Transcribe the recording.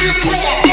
ready for.